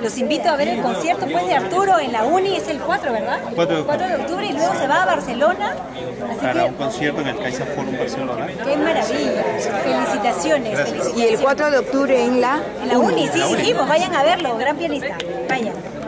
Los invito a ver el concierto pues, de Arturo en la Uni, es el 4, ¿verdad? 4 de octubre. de octubre y luego se va a Barcelona. Así Para que, un concierto en el Caixa Forum Barcelona. qué maravilla. Felicitaciones, felicitaciones. Y el 4 de octubre en la... En la Uni, sí, sí, pues vayan a verlo, gran pianista. Vayan.